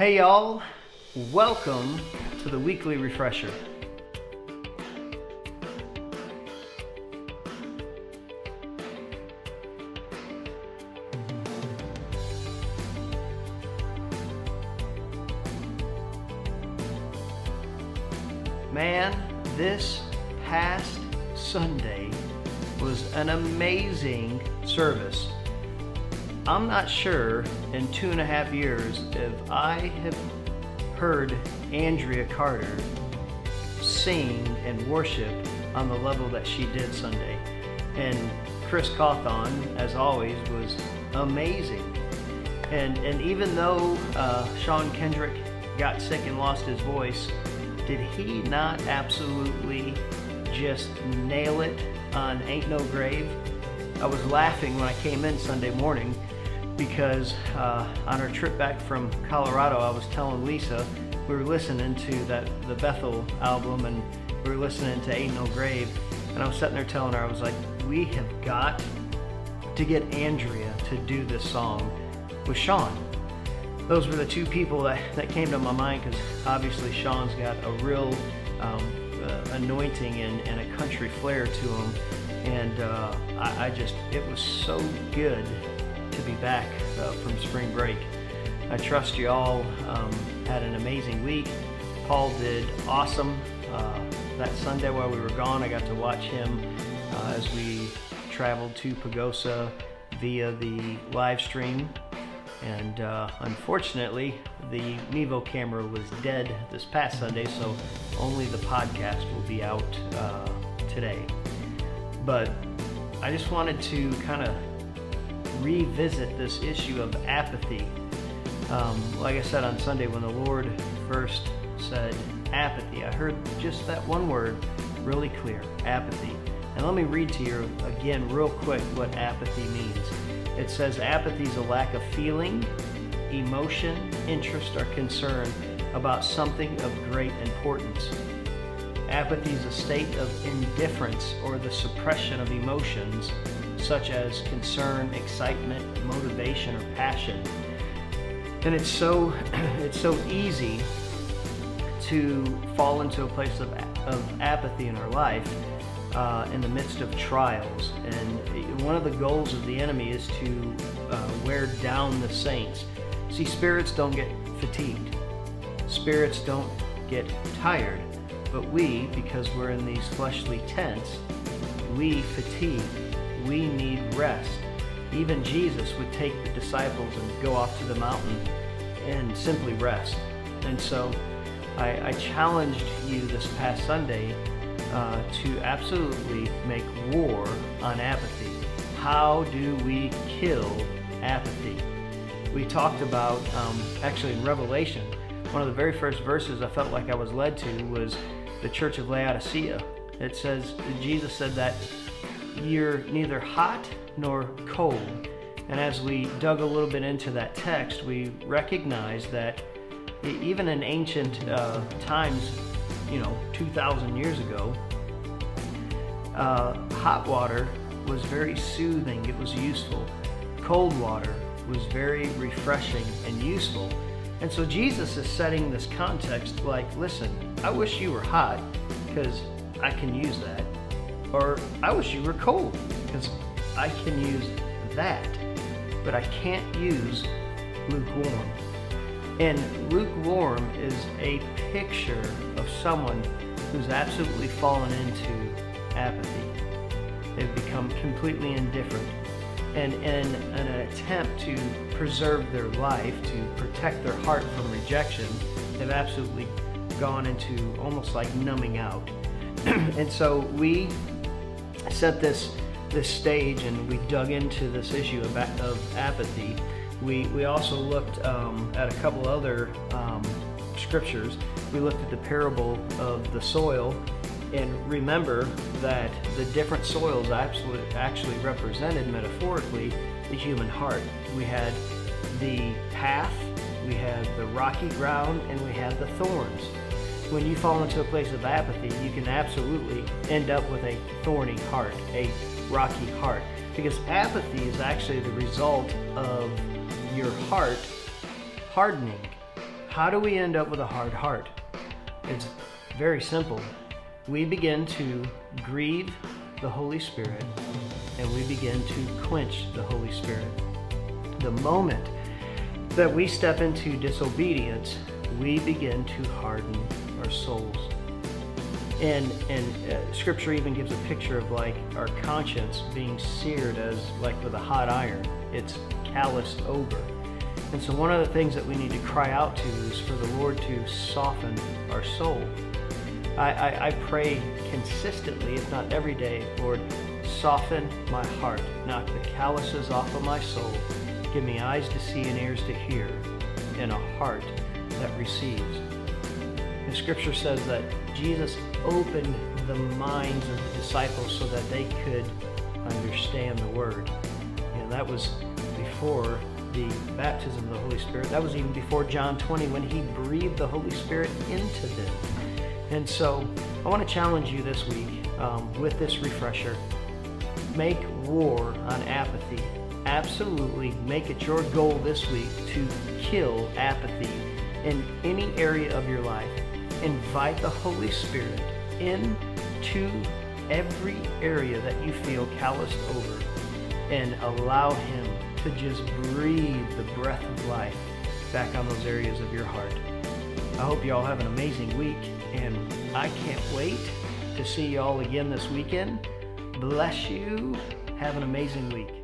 Hey, y'all. Welcome to the weekly refresher. Man, this past Sunday was an amazing service. I'm not sure in two and a half years if I have heard Andrea Carter sing and worship on the level that she did Sunday. And Chris Cawthon, as always, was amazing. And, and even though uh, Sean Kendrick got sick and lost his voice, did he not absolutely just nail it on Ain't No Grave? I was laughing when I came in Sunday morning because uh, on our trip back from Colorado, I was telling Lisa we were listening to that the Bethel album and we were listening to Ain't No Grave, and I was sitting there telling her I was like, we have got to get Andrea to do this song with Sean. Those were the two people that, that came to my mind because obviously Sean's got a real um, uh, anointing and, and, a country flair to him. And uh, I, I, just, it was so good to be back uh, from spring break. I trust you all um, had an amazing week. Paul did awesome. Uh, that Sunday while we were gone, I got to watch him uh, as we traveled to Pagosa via the live stream. And uh, unfortunately, the Mevo camera was dead this past Sunday, so only the podcast will be out uh, today. But I just wanted to kind of revisit this issue of apathy. Um, like I said on Sunday, when the Lord first said apathy, I heard just that one word really clear apathy. And let me read to you again, real quick, what apathy means. It says apathy is a lack of feeling, emotion, interest, or concern about something of great importance. Apathy is a state of indifference or the suppression of emotions such as concern, excitement, motivation, or passion. And it's so it's so easy to fall into a place of, of apathy in our life uh, in the midst of trials. And one of the goals of the enemy is to uh, wear down the saints. See, spirits don't get fatigued, spirits don't get tired, but we, because we're in these fleshly tents, we fatigue we need rest. Even Jesus would take the disciples and go off to the mountain and simply rest. And so I, I challenged you this past Sunday uh, to absolutely make war on apathy. How do we kill apathy? We talked about, um, actually in Revelation, one of the very first verses I felt like I was led to was the church of Laodicea. It says, Jesus said that you're neither hot nor cold. And as we dug a little bit into that text, we recognize that even in ancient uh, times, you know, 2,000 years ago, uh, hot water was very soothing, it was useful. Cold water was very refreshing and useful. And so Jesus is setting this context like, listen, I wish you were hot because I can use that. Or I wish you were cold because I can use that, but I can't use lukewarm. And lukewarm is a picture of someone who's absolutely fallen into apathy. They've become completely indifferent. And in an attempt to preserve their life, to protect their heart from rejection, they've absolutely gone into almost like numbing out. and so we set this this stage and we dug into this issue of, of apathy. We, we also looked um, at a couple other um, scriptures. We looked at the parable of the soil and remember that the different soils actually, actually represented metaphorically the human heart. We had the path, we had the rocky ground, and we had the thorns when you fall into a place of apathy, you can absolutely end up with a thorny heart, a rocky heart. Because apathy is actually the result of your heart hardening. how do we end up with a hard heart? It's very simple. We begin to grieve the Holy Spirit and we begin to quench the Holy Spirit. The moment that we step into disobedience, we begin to harden our souls. And, and uh, scripture even gives a picture of like our conscience being seared as like with a hot iron. It's calloused over. And so one of the things that we need to cry out to is for the Lord to soften our soul. I, I, I pray consistently, if not every day, Lord, soften my heart, knock the calluses off of my soul, give me eyes to see and ears to hear, and a heart that receives. The scripture says that Jesus opened the minds of the disciples so that they could understand the word. And that was before the baptism of the Holy Spirit. That was even before John 20 when he breathed the Holy Spirit into them. And so I want to challenge you this week um, with this refresher. Make war on apathy. Absolutely make it your goal this week to kill apathy in any area of your life. Invite the Holy Spirit into every area that you feel calloused over and allow Him to just breathe the breath of life back on those areas of your heart. I hope you all have an amazing week, and I can't wait to see you all again this weekend. Bless you. Have an amazing week.